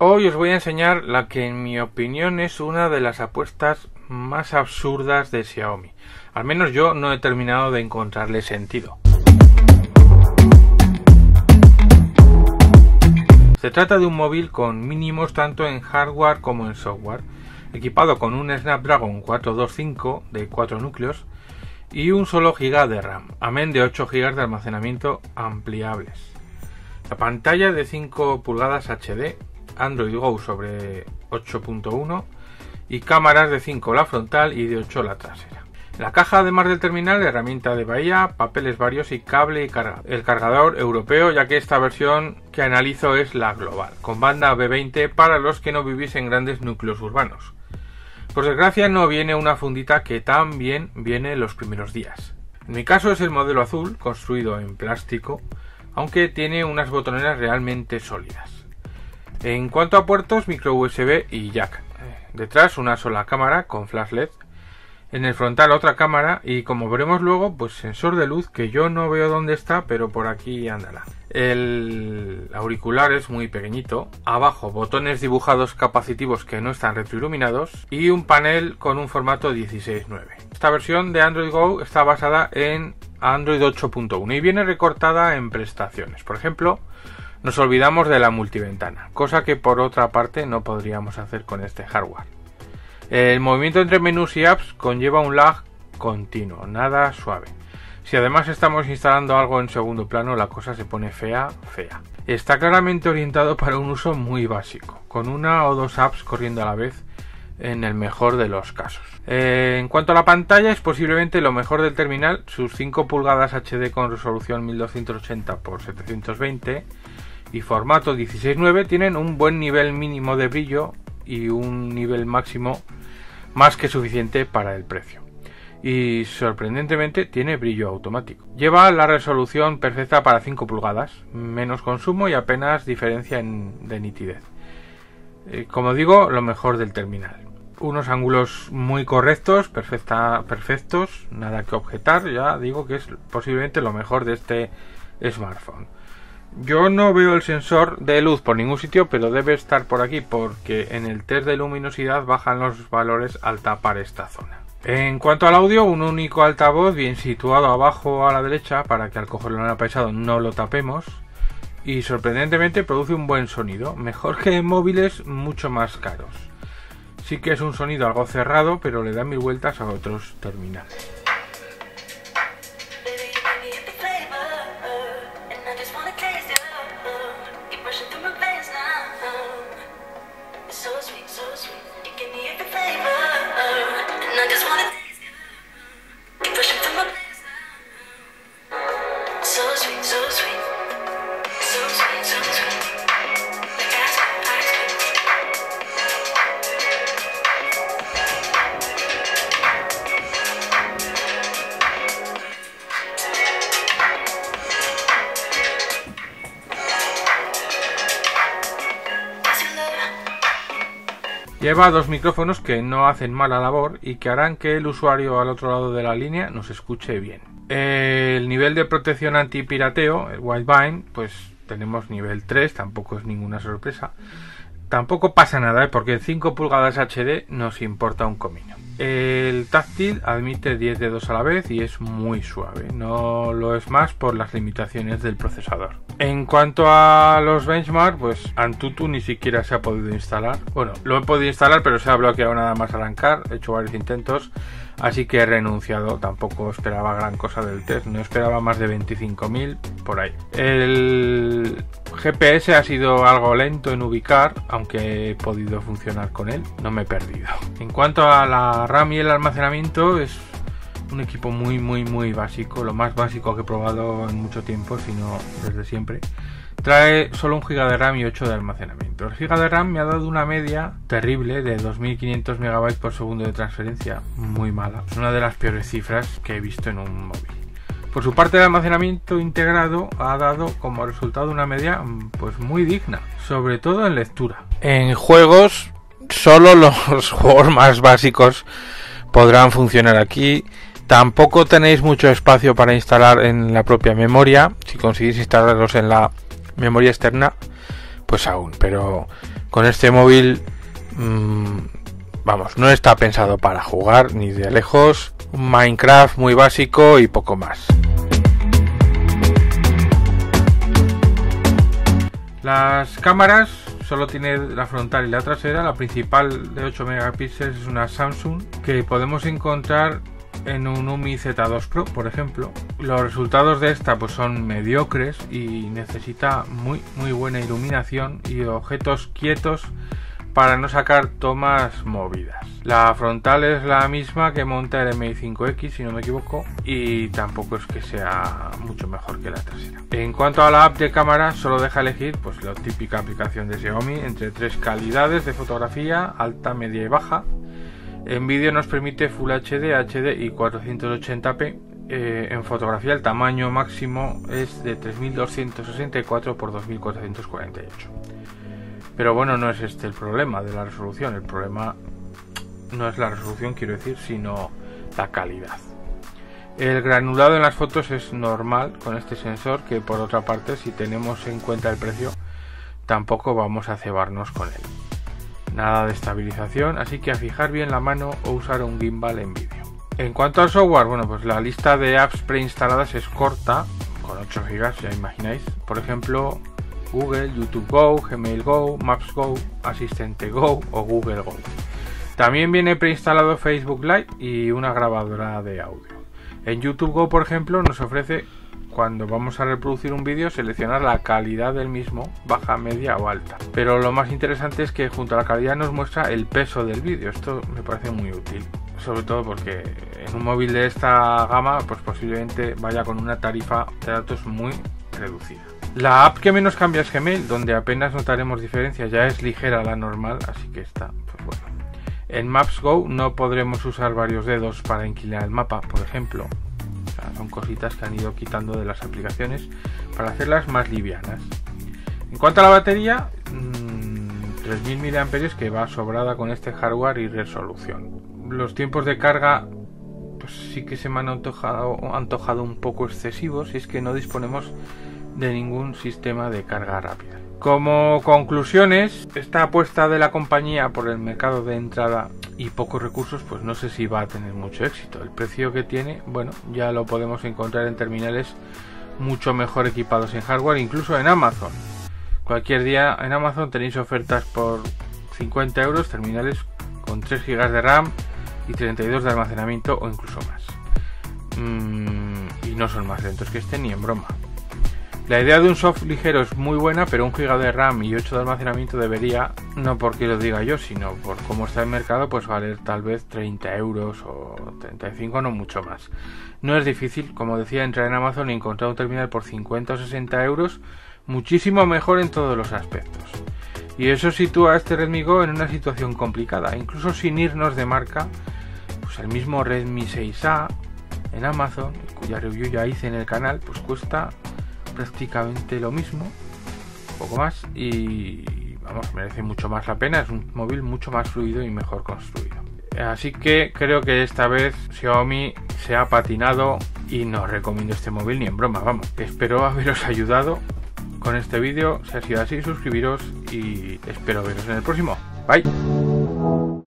Hoy os voy a enseñar la que en mi opinión es una de las apuestas más absurdas de Xiaomi. Al menos yo no he terminado de encontrarle sentido. Se trata de un móvil con mínimos tanto en hardware como en software, equipado con un Snapdragon 425 de 4 núcleos y un solo GB de RAM, amén de 8 GB de almacenamiento ampliables. La pantalla de 5 pulgadas HD Android Go sobre 8.1 y cámaras de 5 la frontal y de 8 la trasera. la caja, además del terminal, herramienta de bahía, papeles varios y cable y carga. El cargador europeo, ya que esta versión que analizo es la global, con banda B20 para los que no vivís en grandes núcleos urbanos. Por desgracia no viene una fundita que también viene los primeros días. En mi caso es el modelo azul, construido en plástico, aunque tiene unas botoneras realmente sólidas. En cuanto a puertos, micro USB y jack. Detrás una sola cámara con flash LED. En el frontal otra cámara y como veremos luego, pues sensor de luz que yo no veo dónde está, pero por aquí andará. El auricular es muy pequeñito. Abajo botones dibujados capacitivos que no están retroiluminados y un panel con un formato 16.9. Esta versión de Android Go está basada en Android 8.1 y viene recortada en prestaciones. Por ejemplo, nos olvidamos de la multiventana, cosa que por otra parte no podríamos hacer con este hardware. El movimiento entre menús y apps conlleva un lag continuo, nada suave. Si además estamos instalando algo en segundo plano, la cosa se pone fea, fea. Está claramente orientado para un uso muy básico, con una o dos apps corriendo a la vez en el mejor de los casos. Eh, en cuanto a la pantalla, es posiblemente lo mejor del terminal, sus 5 pulgadas HD con resolución 1280 x 720 y formato 16.9 tienen un buen nivel mínimo de brillo y un nivel máximo más que suficiente para el precio. Y sorprendentemente tiene brillo automático. Lleva la resolución perfecta para 5 pulgadas, menos consumo y apenas diferencia de nitidez. Eh, como digo, lo mejor del terminal. Unos ángulos muy correctos, perfecta, perfectos, nada que objetar, ya digo que es posiblemente lo mejor de este smartphone. Yo no veo el sensor de luz por ningún sitio, pero debe estar por aquí porque en el test de luminosidad bajan los valores al tapar esta zona. En cuanto al audio, un único altavoz bien situado abajo a la derecha para que al cogerlo en el paisado no lo tapemos. Y sorprendentemente produce un buen sonido, mejor que en móviles mucho más caros. Sí que es un sonido algo cerrado, pero le da mil vueltas a otros terminales. sweet, so sweet. You give me every favor, And I just wanna Lleva dos micrófonos que no hacen mala labor y que harán que el usuario al otro lado de la línea nos escuche bien. El nivel de protección anti-pirateo, el Widevine, pues tenemos nivel 3, tampoco es ninguna sorpresa. Tampoco pasa nada, ¿eh? porque 5 pulgadas HD nos importa un comino. El táctil admite 10 dedos a la vez y es muy suave, no lo es más por las limitaciones del procesador. En cuanto a los benchmark, pues Antutu ni siquiera se ha podido instalar. Bueno, lo he podido instalar, pero se ha bloqueado nada más arrancar. He hecho varios intentos, así que he renunciado. Tampoco esperaba gran cosa del test, no esperaba más de 25.000 por ahí. El GPS ha sido algo lento en ubicar, aunque he podido funcionar con él, no me he perdido. En cuanto a la RAM y el almacenamiento, es un equipo muy, muy, muy básico, lo más básico que he probado en mucho tiempo, sino desde siempre. Trae solo un GB de RAM y 8 de almacenamiento. El GB de RAM me ha dado una media terrible de 2500 MB por segundo de transferencia, muy mala. Es una de las peores cifras que he visto en un móvil. Por su parte, el almacenamiento integrado ha dado como resultado una media pues muy digna, sobre todo en lectura. En juegos, solo los juegos más básicos podrán funcionar aquí. Tampoco tenéis mucho espacio para instalar en la propia memoria. Si conseguís instalarlos en la memoria externa, pues aún. Pero con este móvil mmm, vamos no está pensado para jugar ni de lejos un Minecraft muy básico y poco más las cámaras solo tiene la frontal y la trasera la principal de 8 megapíxeles es una Samsung que podemos encontrar en un UMI Z2 Pro, por ejemplo. Los resultados de esta pues son mediocres y necesita muy muy buena iluminación y objetos quietos para no sacar tomas movidas. La frontal es la misma que monta el MI5X si no me equivoco y tampoco es que sea mucho mejor que la trasera. En cuanto a la app de cámara solo deja elegir pues la típica aplicación de Xiaomi entre tres calidades de fotografía, alta, media y baja en vídeo nos permite Full HD, HD y 480p. Eh, en fotografía el tamaño máximo es de 3264 x 2448. Pero bueno, no es este el problema de la resolución. El problema no es la resolución, quiero decir, sino la calidad. El granulado en las fotos es normal con este sensor, que por otra parte, si tenemos en cuenta el precio, tampoco vamos a cebarnos con él nada de estabilización, así que a fijar bien la mano o usar un gimbal en vídeo. En cuanto al software, bueno, pues la lista de apps preinstaladas es corta, con 8 GB, ya imagináis. Por ejemplo, Google, YouTube Go, Gmail Go, Maps Go, Asistente Go o Google Go. También viene preinstalado Facebook Live y una grabadora de audio. En YouTube Go, por ejemplo, nos ofrece cuando vamos a reproducir un vídeo seleccionar la calidad del mismo, baja, media o alta. Pero lo más interesante es que junto a la calidad nos muestra el peso del vídeo. Esto me parece muy útil. Sobre todo porque en un móvil de esta gama pues posiblemente vaya con una tarifa de datos muy reducida. La app que menos cambia es Gmail, donde apenas notaremos diferencias, ya es ligera la normal, así que está, pues bueno. En Maps Go no podremos usar varios dedos para inclinar el mapa, por ejemplo, son cositas que han ido quitando de las aplicaciones para hacerlas más livianas. En cuanto a la batería, 3000 mm, mAh que va sobrada con este hardware y resolución. Los tiempos de carga pues sí que se me han antojado, antojado un poco excesivos y es que no disponemos de ningún sistema de carga rápida. Como conclusiones, esta apuesta de la compañía por el mercado de entrada y pocos recursos, pues no sé si va a tener mucho éxito. El precio que tiene, bueno, ya lo podemos encontrar en terminales mucho mejor equipados en hardware, incluso en Amazon. Cualquier día en Amazon tenéis ofertas por 50 euros, terminales con 3 GB de RAM y 32 de almacenamiento o incluso más. Mm, y no son más lentos que este ni en broma. La idea de un soft ligero es muy buena, pero un GB de RAM y 8 de almacenamiento debería, no porque lo diga yo, sino por cómo está el mercado, pues valer tal vez 30 euros o 35, no mucho más. No es difícil, como decía, entrar en Amazon y encontrar un terminal por 50 o 60 euros, muchísimo mejor en todos los aspectos. Y eso sitúa a este Redmi Go en una situación complicada, incluso sin irnos de marca, el mismo Redmi 6A en Amazon, cuya review ya hice en el canal, pues cuesta prácticamente lo mismo, un poco más, y vamos, merece mucho más la pena, es un móvil mucho más fluido y mejor construido. Así que creo que esta vez Xiaomi se ha patinado y no recomiendo este móvil ni en broma, vamos. Espero haberos ayudado con este vídeo, si ha sido así suscribiros y espero veros en el próximo. Bye.